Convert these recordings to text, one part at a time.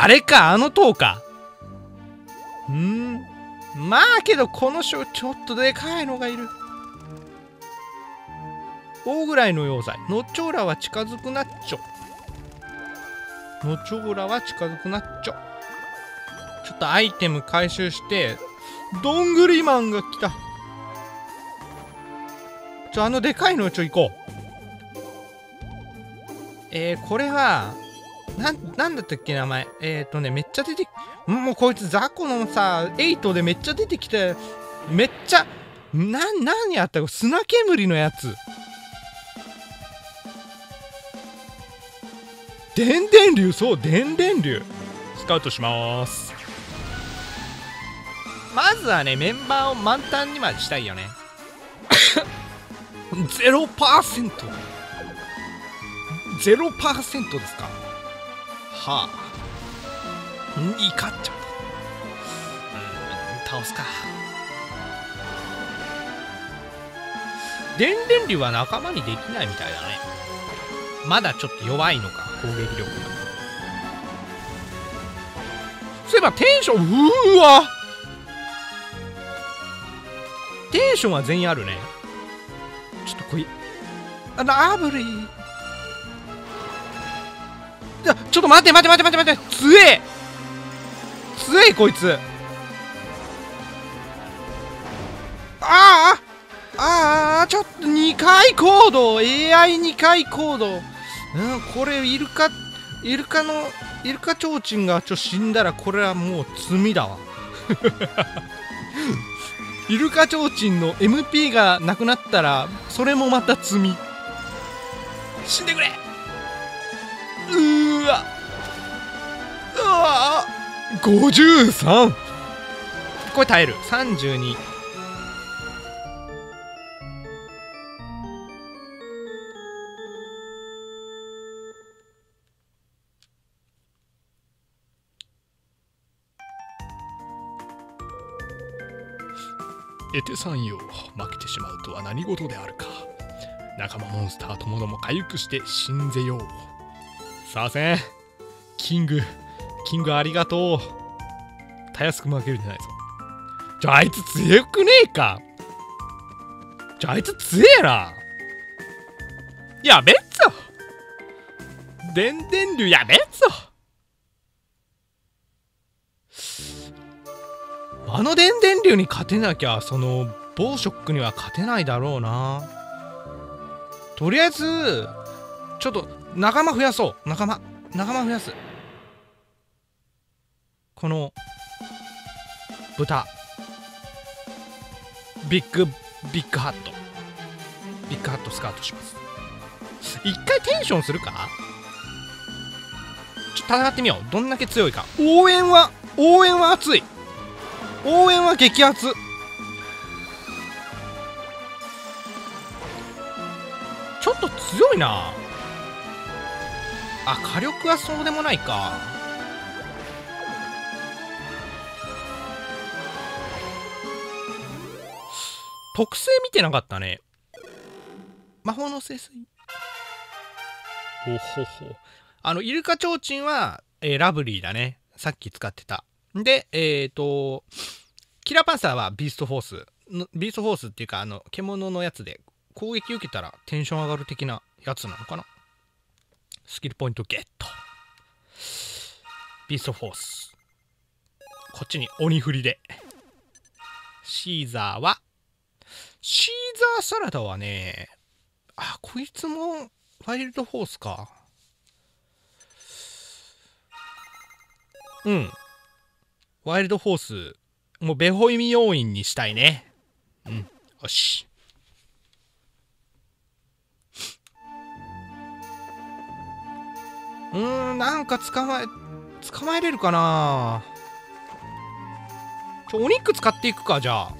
あれかあの塔か。うん。まあけどこの章ちょっとでかいのがいる。大ぐらいの要塞。のちょらは近づくなっちょ。のちょらは近づくなっちょ。ちょっとアイテム回収してどんぐりマンが来た。ちょあのでかいのちょ行こう。えー、これはなん、なんだったっけ名前？えっ、ー、とね、めっちゃ出て、もうこいつ雑魚のさ、8でめっちゃ出てきて、めっちゃ、な、何やった砂煙のやつ。電電流？そう電電流。スカウトします。まずはねメンバーを満タンにまでしたいよね。0%ゼロパーセントですか？はあ。ん怒っちゃったうん倒すか。電電流は仲間にできないみたいだね。まだちょっと弱いのか攻撃力が。そういえばテンションうわ。テンションは全員あるね。ちょっとこいあラブリー。ちょっと待って待って待って待って待って。強え。強えこいつ。ああああちょっと2回行動。AI2 回行動。うんこれイルカイルカのイルカちょうちんがちょ死んだらこれはもう罪だわ。イルカちょうちんの MP がなくなったらそれもまた罪。死んでくれ。うわうわ。53これ耐える。32エテさんよ負けてしまうとは何事であるか。仲間モンスターともども回復して死んぜよう。させん。キングキングありがとう。たやすく負けるんじゃないぞ。じゃあいつ強くねえか。じゃあいつ強えな。やべっぞ。電電流やべっぞ。あの電電流に勝てなきゃその暴ショックには勝てないだろうな。とりあえずちょっと仲間増やそう。仲間仲間増やす。この豚。ビッグビッグハット。ビッグハットスカウトします。一回テンションするか？ちょっと戦ってみよう。どんだけ強いか。応援は応援は熱い。応援は激アツちょっと強いな。あ火力はそうでもないか。特性見てなかったね。魔法の聖水。ほほほあのイルカちょうちんは、えー、ラブリーだね。さっき使ってた。でえっ、ー、とキラーパンサーはビーストフォース。ビーストフォースっていうかあの獣のやつで攻撃受けたらテンション上がる的なやつなのかな。スキルポイントゲット。ビーストフォース。こっちに鬼振りで。シーザーは。シーザーサラダはね。あこいつもファイルドフォースか。うん。ワイルドフォース。もうベホイミ要員にしたいね。うん。よし。うーんなんか捕まえ捕まえれるかな？ちょお肉使っていくかじゃあ。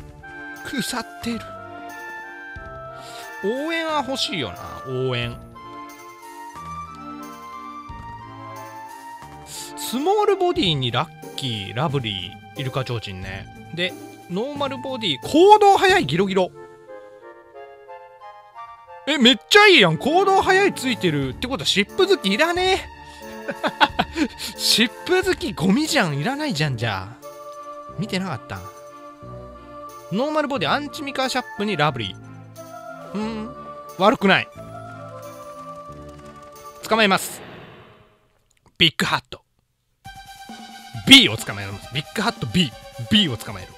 腐ってる。応援は欲しいよな応援。スモールボディにラッキーラブリーイルカちょうちんね。でノーマルボディ行動早いギロギロ。えめっちゃいいやん。行動早いついてる。ってことは湿布好きいらねえ 湿布好きゴミじゃんいらないじゃんじゃあ。見てなかった。ノーマルボディアンチみかわしアップにラブリー。うん。悪くない。捕まえます。ビッグハット。B を捕まえます。ビッグハット B B を捕まえる。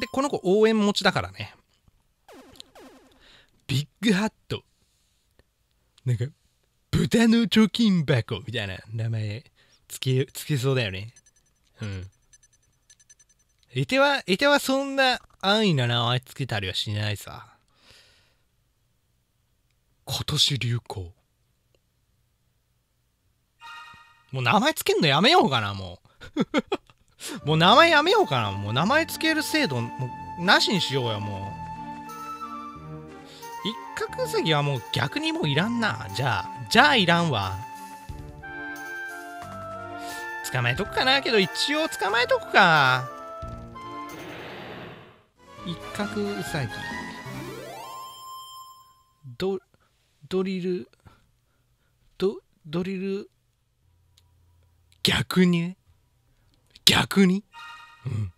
でこの子応援持ちだからね。ビッグハット。なんか豚の貯金箱みたいな名前つけつけそうだよねうんいては、いてはそんな安易な名前つけたりはしないさ。今年流行。もう名前つけんのやめようかな、もう。もう名前やめようかな。もう名前つける制度、もうなしにしようや、もう。角うさぎはもう逆にもういらんな。じゃあ、じゃあいらんわ。捕まえとくかな。けど一応捕まえとくか。一角うさぎ。ドドリル。ドドリル。逆にね。逆に？うん。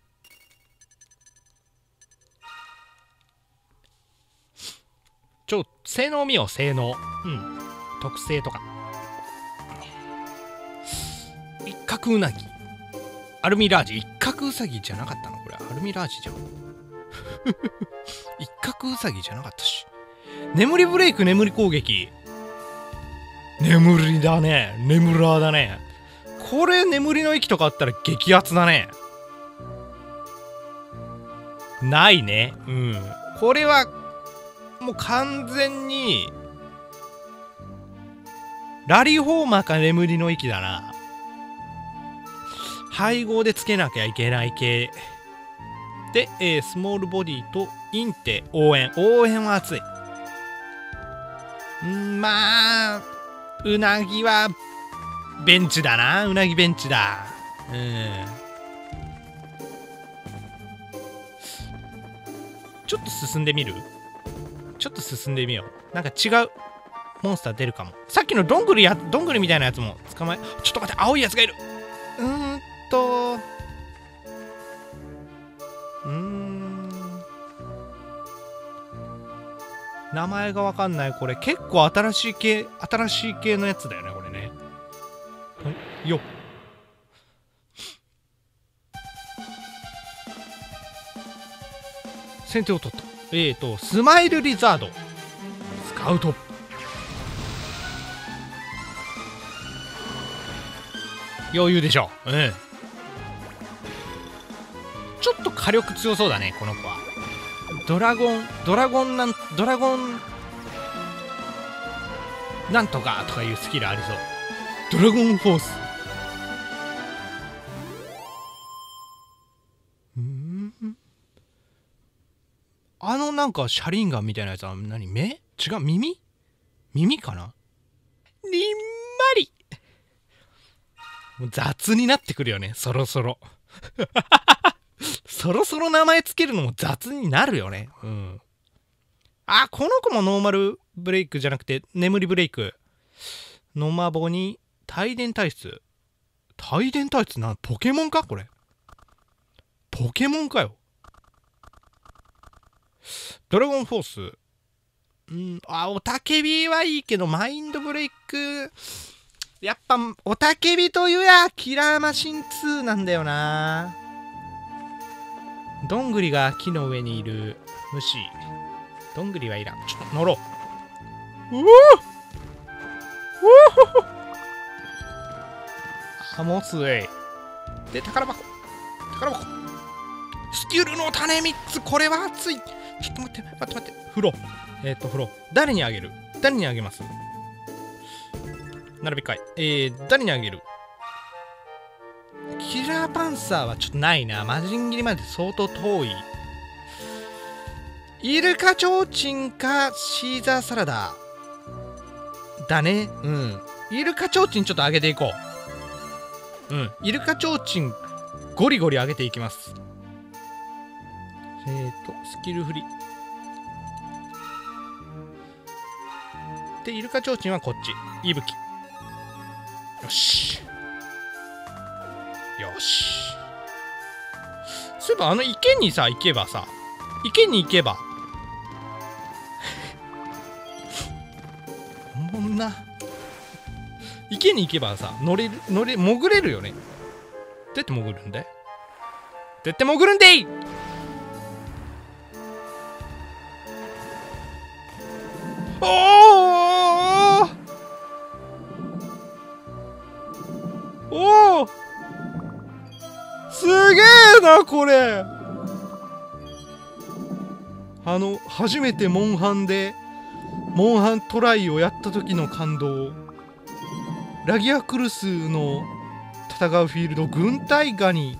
ちょ性能見よう性能。うん。特性とか。一角うなぎ。アルミラージ。一角うさぎじゃなかったの？これ。アルミラージじゃん。一角うさぎじゃなかったし。眠りブレイク眠り攻撃。眠りだね。眠らーだね。これ眠りの息とかあったら激アツだね。ないね。うん。これはもう完全にラリーホーマーか眠りの息だな。配合でつけなきゃいけない系。で、えー、スモールボディとインテ。応援。応援は熱い。んまあうなぎはベンチだな。うなぎベンチだ。うん。ちょっと進んでみる？ちょっと進んでみよう。なんか違うモンスター出るかも。さっきのどんぐりやどんぐりみたいなやつも捕まえちょっと待って青いやつがいる。うーんとうん。名前がわかんない。これ結構新しい系新しい系のやつだよねこれね。よっ。先手を取った。えーとスマイルリザード。スカウト。余裕でしょ。うんちょっと火力強そうだねこの子は。ドラゴンドラゴンなんドラゴンなんとかとかいうスキルありそう。ドラゴンフォース。あのなんか車輪ガンみたいなやつは何？目？違う？耳？耳かな？にんまり。雑になってくるよねそろそろ。そろそろ名前つけるのも雑になるよね。うん。あこの子もノーマルブレイクじゃなくて眠りブレイク。ノマボに帯電体質。帯電体質なポケモンか？これ。ポケモンかよ。ドラゴンフォース。うんあおたけびはいいけどマインドブレイク。やっぱおたけびというやキラーマシン2なんだよな。どんぐりが木の上にいる虫。どんぐりはいらん。ちょっと乗ろう。うおおハモスエイで宝箱。宝箱。スキルの種3つ。これは熱い。ちょっと待って。待って待って。風呂えっ、ー、と風呂誰にあげる？誰にあげます？並び替え。えー、誰にあげる？キラーパンサーはちょっとないな。魔人切りまで相当遠い。イルカチョウチンかシーザーサラダ。だね。うん。イルカチョウチンちょっと上げていこう。うん。イルカチョウチンゴリゴリ上げていきます。えーとスキル振りでイルカチョウチンはこっち。息吹よし。よし。そういえばあの池にさ行けばさ池に行けばおもんな池に行けばさ乗れる乗れ潜れるよね。どうやって潜るんだい?どうやって潜るんでい?これ。あの初めてモンハンでモンハントライをやった時の感動ラギアクルスの戦うフィールド軍隊ガニ。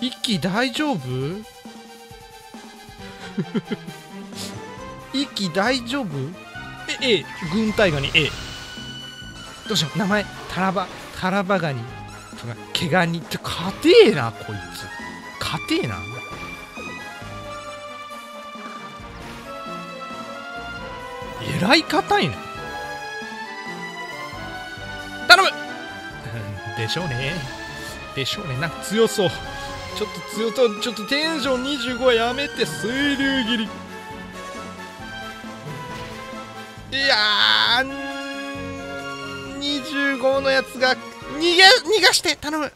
一気大丈夫？一気大丈夫？え、え、軍隊ガニ、え。どうしよう、名前、タラバ、タラバガニとか、毛ガニって、硬えな、こいつ。硬えな。えらい硬いね。頼む でしょうね。でしょうね。なんか強そう。ちょっと強そう。ちょっとテンション25はやめて、水流切り。いやー25のやつが逃げ逃がして頼む。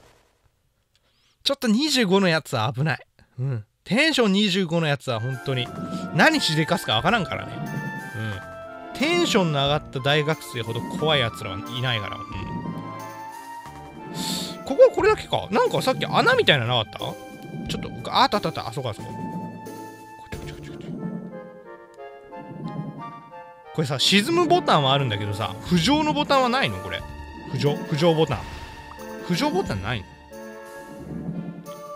ちょっと25のやつは危ない。うん。テンション25のやつは本当に何しでかすかわからんからね。うん。テンションの上がった大学生ほど怖いやつらはいないから。うんここはこれだけか。なんかさっき穴みたいなのなかった？ちょっとあったあったあったあそこあそここれさ沈むボタンはあるんだけどさ浮上のボタンはないの？これ。浮上浮上ボタン。浮上ボタンないの？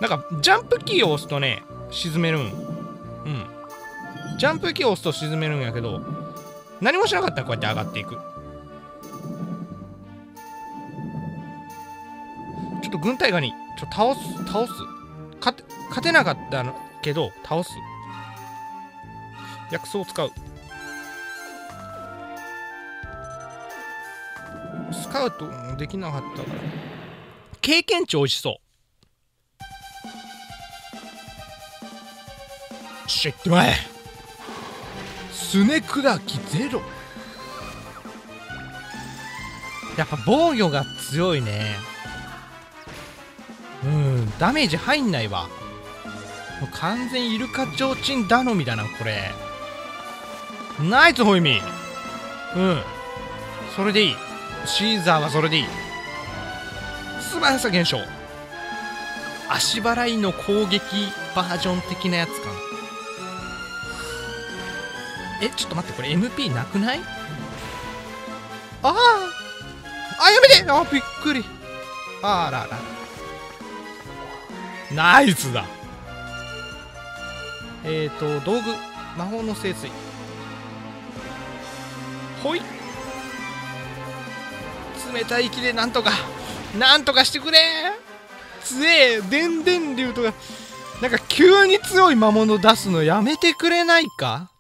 なんかジャンプキーを押すとね沈めるんうん。ジャンプキーを押すと沈めるんやけど何もしなかったらこうやって上がっていく。ちょっと軍隊ガニちょっと倒す倒す？勝て勝てなかったけど倒す。薬草を使う。スカウトできなかったから。経験値美味しそう。しってまえすね砕きゼロ。やっぱ防御が強いね。うんダメージ入んないわ。もう完全イルカちょうちん頼みだなこれ。ナイスホイミうんそれでいい。シーザーはそれでいい素早さ現象。足払いの攻撃バージョン的なやつかな。えちょっと待ってこれ MP なくない？あああやめて！あびっくり。あらら。ナイスだ。えっ、ー、と道具。魔法の聖水。ほい。冷たい息でなんとかなんとかしてくれ。強え電電流とかなんか急に強い魔物出すのやめてくれないか？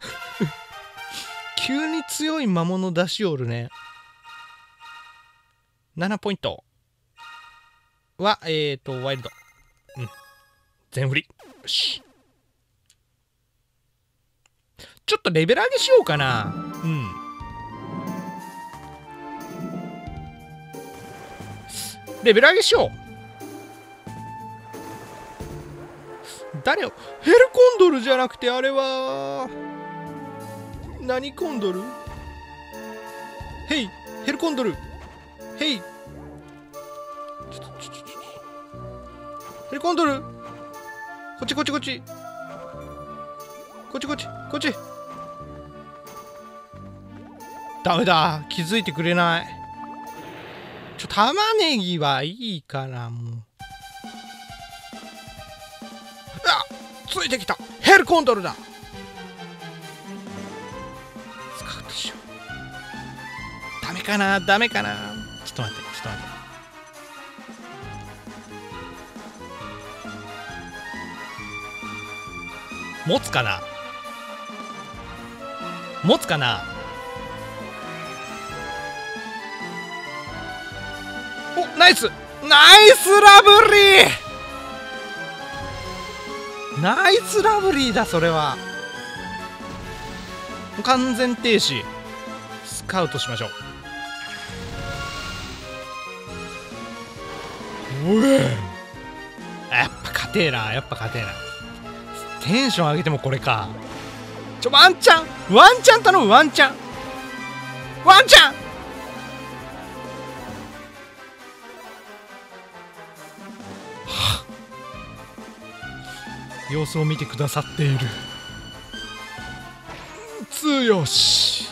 急に強い魔物出しおるね。7ポイントはえっ、ー、とワイルド。うん。全振り。よし。ちょっとレベル上げしようかな。うん。レベル上げしよう。誰を？ヘルコンドルじゃなくてあれは。何コンドル？ヘイヘルコンドル。ヘイ。ヘルコンドル。こっちこっちこっち。こっちこっちこっち。ダメだ。気づいてくれない。ちょ、玉ねぎはいいからもう。あついてきたヘルコントルだスカウトしよう。ダメかな？ダメかな？ちょっと待って、ちょっと待って。持つかな？持つかな？ナイス。ナイスラブリー。ナイスラブリーだそれは。完全停止。スカウトしましょう。おえやっぱ勝てえなやっぱ勝てえな。テンション上げてもこれか。ちょワンチャン。ワンチャン頼むワンチャン。ワンチャン。様子を見てくださっている。強し。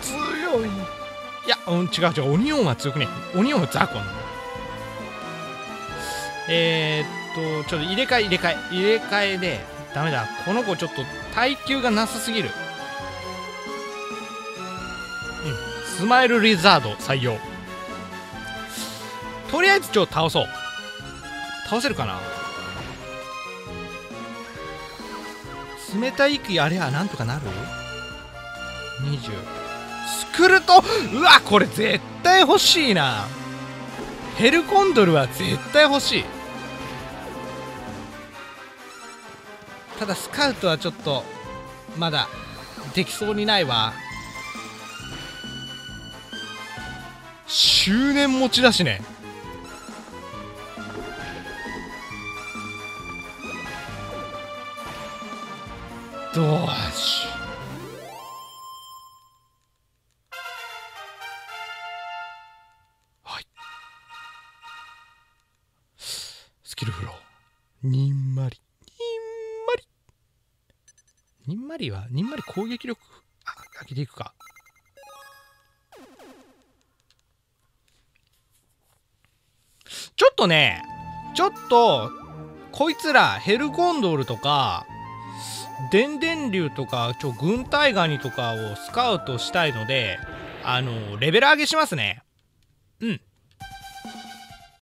強い。いや、うん、違う違うオニオンは強くね。オニオンはザコンえー、っとちょっと入れ替え入れ替え入れ替えでダメだ。この子ちょっと耐久がなさすぎる。うん。スマイルリザード採用。とりあえずちょっと倒そう。倒せるかな？冷たい息あれはなんとかなる ?20 スクルトうわこれ絶対欲しいな。ヘルコンドルは絶対欲しい。ただスカウトはちょっとまだできそうにないわ。執念持ちだしね。どうしはい。スキルフロー。にんまり。にんまり。にんまりはにんまり攻撃力あ上げていくか。ちょっとねちょっとこいつらヘルコンドルとか電電流とかちょ軍隊ガニとかをスカウトしたいのであのレベル上げしますね。うん。